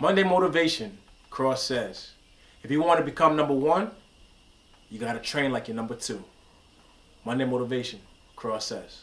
Monday Motivation, Cross says, if you want to become number one, you got to train like you're number two. Monday Motivation, Cross says.